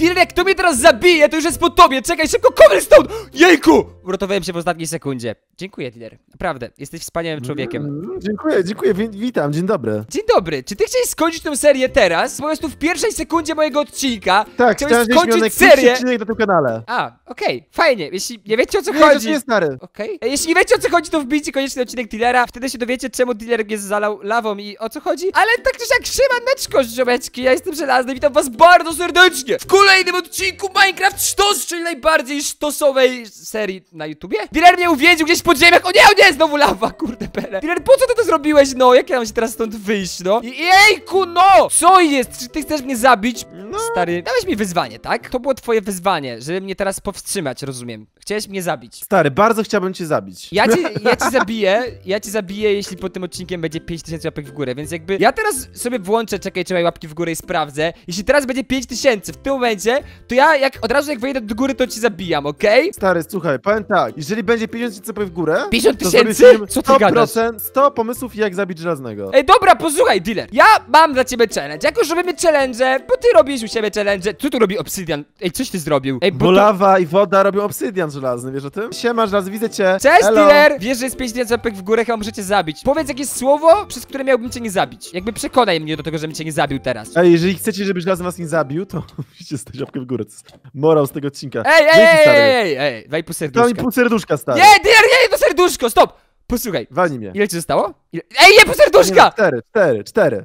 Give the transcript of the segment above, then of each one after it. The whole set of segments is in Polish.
Jak to mnie teraz zabije, to już jest po tobie. Czekaj, szybko, cobblestone! Jejku! Uratowałem się w ostatniej sekundzie. Dziękuję, dealer. Naprawdę, jesteś wspaniałym człowiekiem. Mm, Dziękuję, dziękuję, wi witam, dzień dobry. Dzień dobry, czy ty chciałeś skończyć tę serię teraz? Po prostu w pierwszej sekundzie mojego odcinka. Tak, chciałeś chciałem, skończyć najkrótszy serię. odcinek na tym kanale. A, okej, fajnie. Jeśli nie wiecie o co Nie, chodzi. nie stary. Okej. E, Jeśli nie wiecie o co chodzi, to wbijcie koniecznie odcinek dealera. Wtedy się dowiecie, czemu dealer jest zalał lawą i o co chodzi. Ale tak czy siak szymaneczko, ziomeczki. Ja jestem żelazny, witam was bardzo serdecznie w kolejnym odcinku Minecraft Sztos, czyli najbardziej sztosowej serii na YouTubie. Dealer mnie uwięził gdzieś pod ziemiach. O nie, o nie, znowu lawa, kurde pele. Dealer, po co ty to zrobiłeś, no? Jak ja mam się teraz stąd wyjść, no? I- Jejku, no! Co jest? Czy ty chcesz mnie zabić? No. Stary, dałeś mi wyzwanie, tak? To było twoje wyzwanie, żeby mnie teraz powstrzymać, rozumiem. Chciałeś mnie zabić. Stary, bardzo chciałbym cię zabić. Ja cię, ja cię zabiję, ja cię zabiję, jeśli pod tym odcinkiem będzie 5000 łapek w górę, więc jakby ja teraz sobie włączę, czekaj, trzymaj łapki w górę i sprawdzę. Jeśli teraz będzie 5000 w tym momencie, to ja jak od razu jak wejdę do góry, to cię zabijam, okej? Stary, słuchaj, powiem tak, jeżeli będzie 50 tysięcy w górę, 50 to zrobię tysięcy? Co ty gadasz? 100%, 100 pomysłów jak zabić żelaznego. Ej, dobra, posłuchaj, dealer. Ja mam dla ciebie challenge. Jak już robimy challenge, bo ty robisz u siebie challenge. Co tu robi Obsidian? Ej, coś ty zrobił? Ej, Bo bo to... lawa i woda robią obsydian żelazny, wiesz o tym? Siema, żelazny, widzę cię. Cześć, dealer! Wiesz, że jest 5000 łapek w górę, chyba możecie zabić. Powiedz jakieś słowo, przez które miałbym cię nie zabić. Jakby przekonaj mnie do tego, żebym cię nie zabił teraz. Ej, jeżeli chcecie, żeby żelazny was nie zabił, to musicie stać łapkę w górę. To jest morał z tego odcinka. Ej, ej, Dzięki, ej, stary. ej, ej, ej, daj pół To mi serduszka. pół serduszka, stary. Nie, dealer, nie, to serduszko, stop! Posłuchaj, Walnij mnie. ile ci zostało? Ile... Ej, nie, pół Nie, no, serduszka! cztery, cztery, cztery.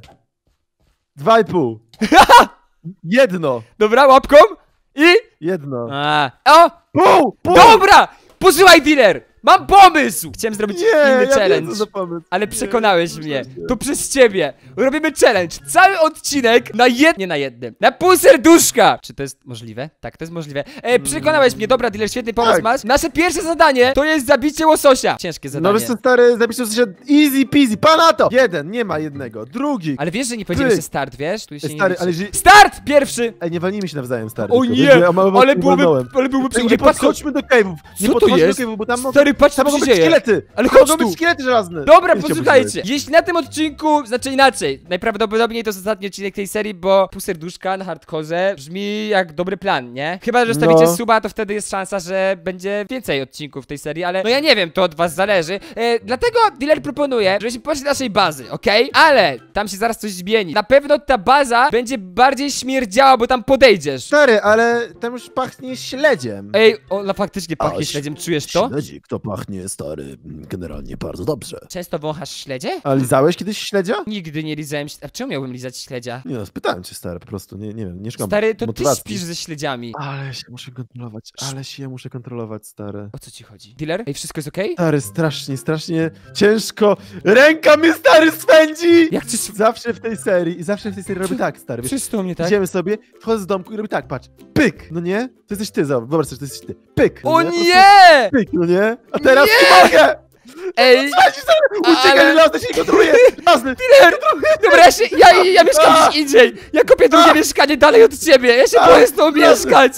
Dwa i pół. Jedno. Dobra, łapką i... Jedno. A. O, Pół! Pół! dobra! Posłuchaj, dealer! Mam pomysł! Chciałem zrobić Nie, inny ja challenge. wiem, co za pomysł. Ale Nie, przekonałeś nie, mnie. nie. To przez ciebie. Robimy challenge. Cały odcinek na jed... Nie na jednym. Na pół serduszka. Czy to jest możliwe? Tak, to jest możliwe. E, przekonałeś mnie. Dobra, dealer, świetny pomysł Tak. masz. Nasze pierwsze zadanie to jest zabicie łososia. Ciężkie No zadanie. wiesz co, stary, zapiszę się easy peasy, pana to! Jeden, nie ma jednego. Drugi. Ale wiesz, że nie powiedzieli Ty. sobie start, wiesz? Tu się nie stary, liczy. ale jeżeli... Start pierwszy! Ej, nie walnijmy się nawzajem, stary. O tylko, nie! ja Ale nie byłoby, walnąłem. ale przy... nie podchodźmy do cave'ów. Nie Co to podchodźmy do cave'ów, bo tam mogą, Stary, patrz, co mogą się być dzieje. szkielety. Ale chodź mogą tu. być szkielety żelazne. Dobra, Wiecie, posłuchajcie. Jeśli na tym odcinku, znaczy inaczej, najprawdopodobniej to jest ostatni odcinek tej serii, bo pół serduszka na hardkorze brzmi jak dobry plan, nie? Chyba, że stawicie No. suba, to wtedy jest szansa, że będzie więcej odcinków tej serii, ale no ja nie wiem, to od was zależy. E, dlatego dealer proponuje, żebyśmy poszli do naszej bazy, okej? Ale tam się zaraz coś zmieni. Na pewno ta baza będzie bardziej śmierdziała, bo tam podejdziesz. Stary, ale tam już pachnie śledziem. Ej, ona faktycznie pachnie A, śledziem, czujesz to? Śledzik to pachnie, stary, generalnie bardzo dobrze. Często wąchasz śledzie? A lizałeś kiedyś śledzia? Nigdy nie lizałem śledzia. A czemu miałbym lizać śledzia? Nie no, spytałem cię, stary, po prostu, nie, nie wiem, nie szukam Stary, to ty motywacji. śpisz ze śledziami. Ale się muszę kontrolować, ale się muszę kontrolować, stary. O co ci chodzi? Dealer? Ej, wszystko jest okej? Stary, strasznie, strasznie ciężko. Ręka mnie, stary, swędzi! Jak ci... Zawsze w tej serii, i zawsze w tej serii robię tak, stary, wiesz, Wszystko mnie tak? Idziemy sobie, wchodzę z domku i robię tak, patrz, pyk, no nie? To jesteś ty, zobacz, wyobraź sobie, to jesteś ty, pyk, no O Po prostu nie! Pyk, no nie? A teraz nie mogę! Ej! Uciekaj, Ale- ale... się nie kontroluje, razny, Dealer! Dobra, ja, się, ja, ja mieszkam A! gdzieś indziej! Ja kupię drugie mieszkanie dalej od ciebie! Ja się A! boję z tobą mieszkać!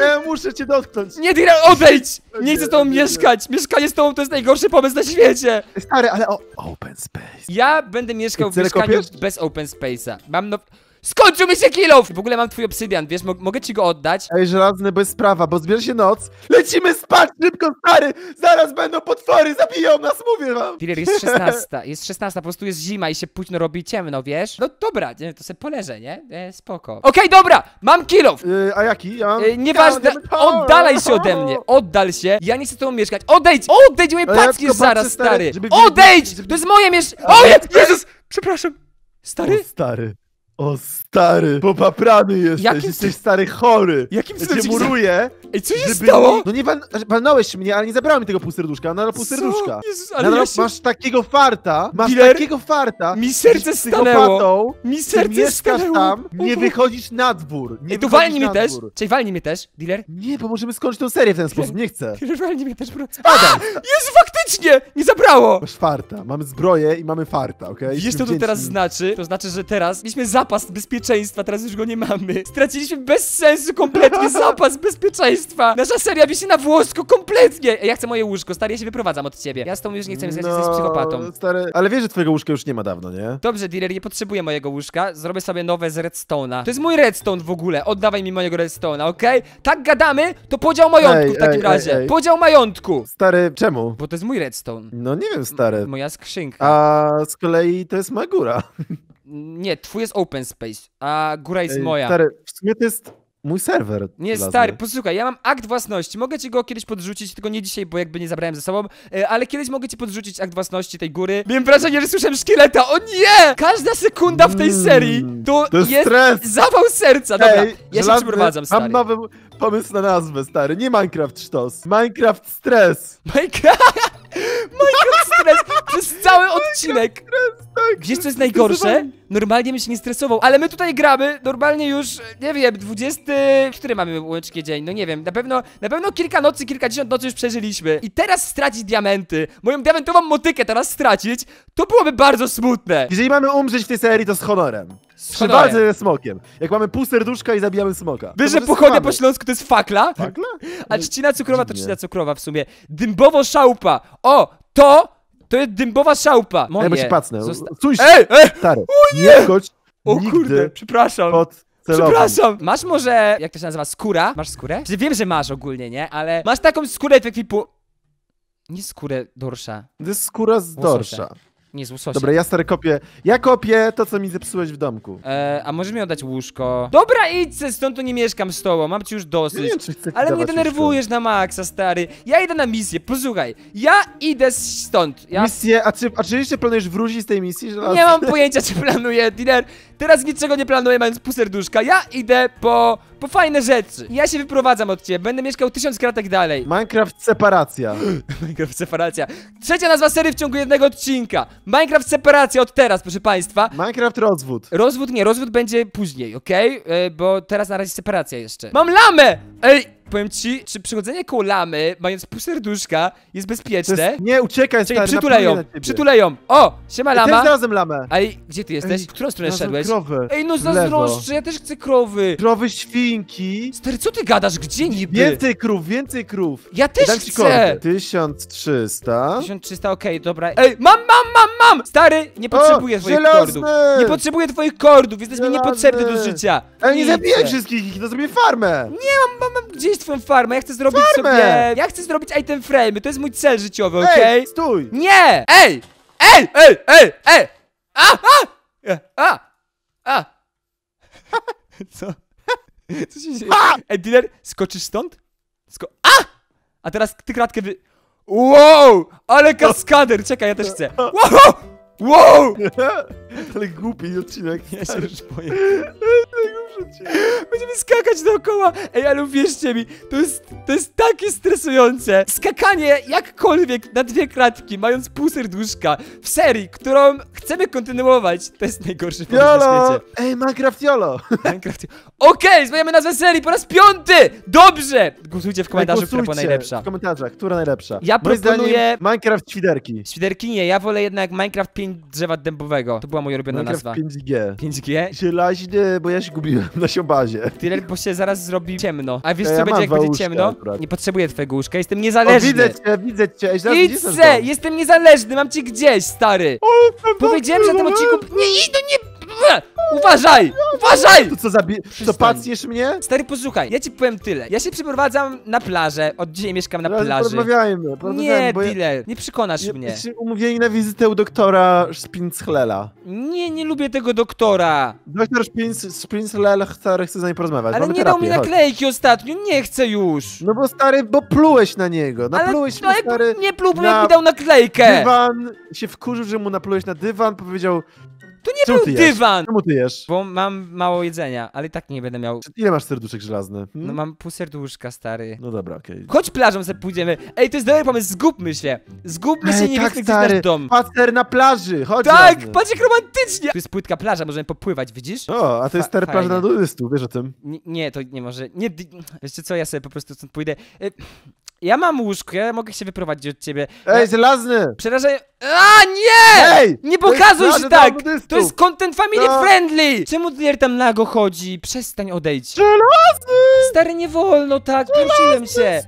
ja muszę cię dotknąć. Nie, Dealer, odejdź! Nie chcę z tobą mieszkać! Mieszkanie z tobą to jest najgorszy pomysł na świecie! Stary, ale o, Open space. Ja będę mieszkał w Tyle mieszkaniu bez open space'a. Mam no... Skończył mi się kilof! W ogóle mam twój obsydian, wiesz, mo mogę ci go oddać? Ej, żelazny, bez sprawa, bo zbierze się noc, lecimy spać szybko, stary, zaraz będą potwory, zabiją nas, mówię wam. Dealer, jest 16, jest 16, po prostu jest zima i się późno robi ciemno, wiesz? No dobra, nie, to sobie poleżę, nie? E, spoko. Okej, dobra, mam kilof! Yy, a jaki? Ja mam... E, nieważne, oddalaj się ode mnie, oddal się, ja nie chcę z tobą mieszkać, odejdź, odejdź, moje Ale ja tylko zaraz, patrzę, stary, stary, żeby odejdź, to jest moje mieszkanie, o Je Jezus, przepraszam, stary, O stary, o stary, popaprany jesteś, Jakim jesteś stary chory. jakim Ja cię muruję, Ej, co się żeby... stało? No nie wal... walnąłeś mnie, ale nie zabrałem mi tego półserduszka, nadal półserduszka. Jezus, ale Nadal ja się... masz takiego farta, masz takiego farta, mi serce stanęło, mi Ty serce stanęło. tam, nie wychodzisz na dwór. Nie Ej, tu walnij mnie na też, czyli walnij mnie też, dealer, Nie, bo możemy skończyć tę serię w ten sposób, nie chcę. dealer, walnij mnie też, bro. A, Jezu, faktycznie, nie zabrało. Masz farta, mamy zbroję i mamy farta, okej? Wiesz co to teraz znaczy? To znaczy, że teraz mieliśmy zapas bezpieczeństwa, teraz już go nie mamy. Straciliśmy bez sensu kompletnie zapas bezpieczeństwa. Nasza seria wisi na włosku kompletnie! Ja chcę moje łóżko, stary, ja się wyprowadzam od ciebie. Ja z tą już nie chcę mieć, jesteś psychopatą. stary, ale wiesz, że twojego łóżka już nie ma dawno, nie? Dobrze, dealer, nie potrzebuję mojego łóżka. Zrobię sobie nowe z redstone'a. To jest mój redstone w ogóle. Oddawaj mi mojego redstone'a, okej? Tak gadamy, to podział majątku Ej, w takim ej, razie. ej. Podział majątku. Stary, czemu? Bo to jest mój redstone. No nie wiem, stary. Moja skrzynka. A z kolei to jest moja góra. Nie, twój jest open space, a góra jest Ej, moja. Stary, w sumie to jest mój serwer. Nie, stary, posłuchaj, ja mam akt własności. Mogę ci go kiedyś podrzucić, tylko nie dzisiaj, bo jakby nie zabrałem ze sobą. E, ale kiedyś mogę ci podrzucić akt własności tej góry. Miałem wrażenie, że słyszałem szkieleta. O nie! Każda sekunda w tej Mm, serii to, to jest jest stres. zawał serca. Dobra, Ej, ja się przeprowadzam, stary. Mam nowy pomysł na nazwę, stary. Nie Minecraft sztos. Minecraft stres. Minecraft... Minecraft stres przez cały odcinek. Tak. Wiesz co jest najgorsze? Normalnie bym się nie stresował, ale my tutaj gramy, normalnie już, nie wiem, 20... Który mamy łącznie dzień? No nie wiem, na pewno, na pewno kilka nocy, kilkadziesiąt nocy już przeżyliśmy. I teraz stracić diamenty, moją diamentową motykę teraz stracić, to byłoby bardzo smutne. Jeżeli mamy umrzeć w tej serii, to z honorem. Przy walce ze smokiem. Jak mamy pół serduszka i zabijamy smoka. Wiesz, że pochodnia po śląsku to jest fakla? Fakla? A trzcina cukrowa to trzcina cukrowa w sumie. Dymbowo szałpa. O, to, to jest dymbowa szałpa. Moje. Ej, bo się pacnę. Zosta- Ej, ej! stary. Nie wchodź O kurde, przepraszam. pod celownik. Przepraszam! Masz może, jak to się nazywa, skóra? Masz skórę? Czy wiem, że masz ogólnie, nie? Ale masz taką skórę w ekwipu... Nie skórę dorsza, To jest skóra z Łososia. dorsza. Nie z łososia. Dobra, ja stary kopię. Ja kopię to, co mi zepsułeś w domku. E, a możesz mi oddać łóżko? Dobra, idź stąd, tu nie mieszkam z tobą, mam ci już Ja nie dosyć. wiem, czy chcę ci Ale mnie dawać denerwujesz na maksa, stary. Ja idę na misję, posłuchaj. Ja idę stąd. Ja Misję, a czy, a czy jeszcze planujesz wrócić z tej misji? Że nie mam pojęcia, czy planuję, dealer. Teraz niczego nie planuję, mając pół serduszka. Ja idę po, po fajne rzeczy. Ja się wyprowadzam od ciebie, będę mieszkał tysiąc kratek dalej. Minecraft separacja. Minecraft separacja. Trzecia nazwa serii w ciągu jednego odcinka. Minecraft separacja od teraz, proszę państwa. Minecraft rozwód. Rozwód nie, rozwód będzie później, okej? E, Bo teraz na razie separacja jeszcze. Mam lamę! Ej! Powiem ci, czy przychodzenie koło lamy, mając pół serduszka, jest bezpieczne? jest, nie, uciekaj, stary, przytulę napluję ją, na ciebie. przytulę ją. O! Siema Ej, Też lama. znalazłem lamę. Ej, gdzie ty jesteś? Ej, W którą stronę szedłeś? krowę. Ej, no zazdroszczę, ja też chcę krowy. Krowy, świnki. Stary, co ty gadasz? Gdzie niby? Więcej krów, więcej krów. Ja też Dam chcę. kordy. 1300. 1300, okej, dobra. Ej, mam, mam, mam, mam! Stary, nie potrzebuję O, twoich żelazny! kordów. Nie potrzebuję twoich kordów, jesteś mi niepotrzebny do życia. Ej, nie chcę. zabijaj wszystkich, to zrobię farmę. Mam, mam gdzieś twoją farmę, ja chcę zrobić Farmę! sobie... Ja chcę zrobić item frame, to jest mój cel życiowy, okej? Ej, stój. Nie! Ej! Ej! Ej! Ej! Ej! A! A! E, A! A! Co? Co się dzieje? Ej, dealer, skoczysz stąd? Sko... A! A teraz ty kratkę wy... Wow! Ale kaskader! Czekaj, ja też chcę. Wow! Wow! Ale głupi odcinek. Ja się już boję. Będziemy skakać dookoła. Ej, ale uwierzcie mi, to jest, to jest takie stresujące. Skakanie jakkolwiek na dwie kratki, mając pół serduszka w serii, którą chcemy kontynuować, to jest najgorszy pomysł na świecie. Ej, Minecraft Jolo! Minecraft. Okej, zmieniamy nazwę serii po raz piąty! Dobrze! Głosujcie w komentarzu, która była Głosujcie najlepsza. W komentarzach, która najlepsza. Ja proponuję- Minecraft świderki. Świderki nie, ja wolę jednak Minecraft 5 drzewa dębowego. To była moja ulubiona Minecraft nazwa. 5G. 5G? Zielaźny, bo ja się gubiłem na siobazie. Tyle, bo się zaraz zrobi ciemno. A wiesz Ja co będzie mam jak będzie łóżka ciemno? akurat. Nie potrzebuję twojego łóżka, jestem O, niezależny. widzę cię, widzę cię. Ej, zaraz Idź se, jestem niezależny, mam cię gdzieś, stary. Powiedziałem, że na tym odcinku... Nie, idź, nie... Uważaj, uważaj! To co, zabi... To pacniesz mnie? Stary, posłuchaj, ja ci powiem tyle. Ja się przeprowadzam na plażę, od dzisiaj mieszkam na plaży. Porozmawiajmy, porozmawiajmy, Nie, bo ja... dealer, nie przekonasz Ja- mnie. Jesteśmy umówieni na wizytę u doktora Spinchlela. Nie, nie lubię tego doktora. Doktor Spinchel chce, chce z nami porozmawiać. Ale Mamy nie dał mi chodź. naklejki ostatnio, nie chcę już. No bo stary, bo plułeś na niego. Ale Naplułeś no mu jak stary nie pluł, na jak mi dał naklejkę. dywan. Się wkurzył, że mu naplułeś na dywan, powiedział, To nie Czemu był ty jesz? dywan. czemu ty jesz? Bo mam mało jedzenia, ale i tak nie będę miał. Ile masz serduszek żelazny? No Hmm? mam pół serduszka, stary. No dobra, okej. Chodź plażą sobie pójdziemy. Ej, to jest dobry pomysł, zgubmy się. Zgubmy się, Ej, nie tak, wiedzmy, gdzie jest stary, nasz dom. Spacer na plaży, chodź Tak, żelazny. patrz jak romantycznie. Tu jest płytka plaża, możemy popływać, widzisz? O, a to jest Fa- stary plaża fajnie. na nudystów, wiesz o tym? Nie, nie, to nie może. Nie, di- wiecie co, ja sobie po prostu stąd pójdę. E, Ja mam łóżko, ja mogę się wyprowadzić od ciebie. Ej, żelazny! Przerażaj... A nie! Ej! Nie pokazuj się tak! To jest content family No. friendly! Czemu Dier tam nago chodzi? Przestań odejdź. Żelazny! Stary, nie wolno tak, prosiłem się.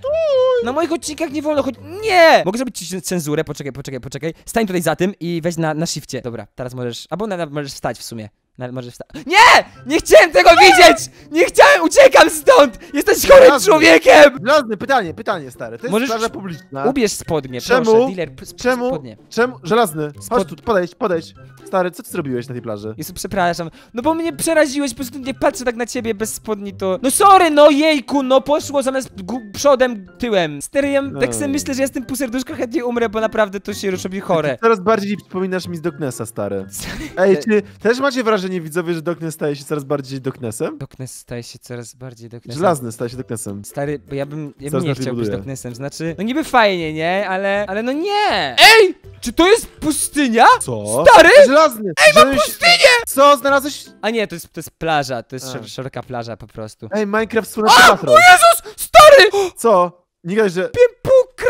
Na moich odcinkach nie wolno chodzić. Nie! Mogę zrobić ci cenzurę, poczekaj, poczekaj, poczekaj. Stań tutaj za tym i weź na, na shifcie. Dobra, teraz możesz. Albo na, możesz wstać w sumie. Na, możesz wstać. Nie! Nie chciałem tego widzieć! Nie chciałem, uciekam stąd! Jesteś chorym Żelazny. człowiekiem! Żelazny, pytanie, pytanie, stary. To jest Możesz- plaża publiczna. Ubierz spodnie, Czemu? proszę, dealer, p- sp- Czemu? spodnie. Czemu? Żelazny, Spod- chodź tu, podejdź, podejdź. Stary, co ty zrobiłeś na tej plaży? Jezu, przepraszam. No bo mnie przeraziłeś, po prostu nie patrzę tak na ciebie bez spodni, to... No sorry, no jejku, no poszło zamiast przodem, tyłem. Stary, ja tak sobie Ej. myślę, że jestem pół serduszka, chętnie umrę, bo naprawdę to się już robi chore. Coraz bardziej przypominasz mi z Doknesa, stary. Ej, czy też macie wrażenie, widzowie, że Doknes staje się coraz bardziej Doknesem? Doknes staje się coraz bardziej Doknesem. Żelazny staje się Doknesem. Stary, bo ja bym, ja bym nie chciał być buduje. Doknesem, znaczy... No niby fajnie, nie? Ale, ale no nie! Ej! Czy to jest pustynia? Co? Stary! Żelazny! Ej, mam pustynię! Co, znalazłeś? A nie, to jest, to jest plaża, to jest A. szeroka plaża po prostu. Ej, Minecraft Słoneczny Patrol. Jezus! Stary! Co? Nie gadaj, że...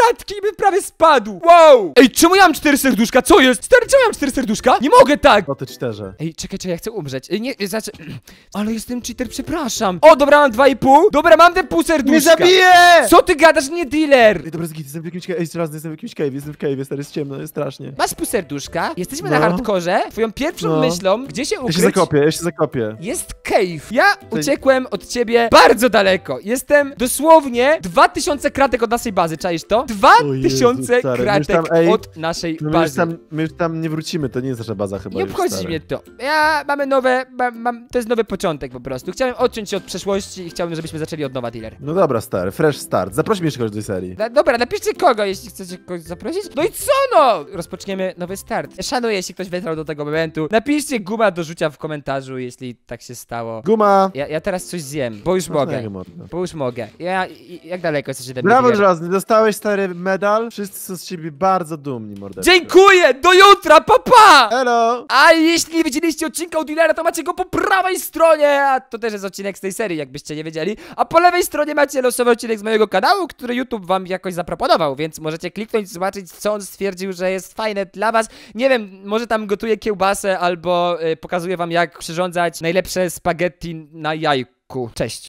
kratki i bym prawie spadł! Wow! Ej, czemu ja mam cztery serduszka? Co jest? Stary, czemu ja mam cztery serduszka? Nie mogę tak! O, ty czterze. Ej, czekaj, czekaj, ja chcę umrzeć. Ej, nie, znaczy... Ale jestem cheater, przepraszam. O, dobra, mam dwa i pół. Dobra, mam te pół serduszka. Nie zabiję! Co ty gadasz, nie dealer? Ej, dobra, zgit, jestem w jakimś cave. Ej, żelazny, jestem w jakimś cave, jestem w cave, stary, jest ciemno, jest strasznie. Masz pół serduszka, jesteśmy No. na hardkorze. Twoją pierwszą No. myślą, gdzie się Ja ukryć, się zakopię, ja się zakopię. jest cave. Ja uciekłem od ciebie bardzo daleko. Jestem dosłownie 2000 kratek od naszej bazy, czaisz to? 2000 Jezu, stary, kratek tam, ej, od naszej No my już, bazy. tam, my już tam nie wrócimy, to nie jest nasza baza chyba Nie obchodzi stary. mnie to. Ja mamy nowe, mam, mam, to jest nowy początek po prostu. Chciałem odciąć się od przeszłości i chciałbym, żebyśmy zaczęli od nowa, dealer. No dobra, stary, fresh start. Zaprośmy jeszcze kogoś do tej serii. Na, dobra, napiszcie kogo, jeśli chcecie kogoś zaprosić. No i co no? Rozpoczniemy nowy start. Szanuję, jeśli ktoś wytrwał do tego momentu. Napiszcie guma do rzucia w komentarzu, jeśli tak się stało. Guma! Ja, ja teraz coś zjem, bo już No, mogę. Bo już mogę. Ja, jak daleko jesteś ode mnie, Brawo, żelazny, dostałeś stary medal. Wszyscy są z ciebie bardzo dumni, mordeczko. Dziękuję! Do jutra, papa! Pa! Elo! A jeśli nie widzieliście odcinka u dealera, to macie go po prawej stronie, a to też jest odcinek z tej serii, jakbyście nie wiedzieli. A po lewej stronie macie losowy odcinek z mojego kanału, który YouTube wam jakoś zaproponował, więc możecie kliknąć, zobaczyć, co on stwierdził, że jest fajne dla was. Nie wiem, może tam gotuje kiełbasę, albo y, pokazuje wam, jak przyrządzać najlepsze spaghetti na jajku. Cześć.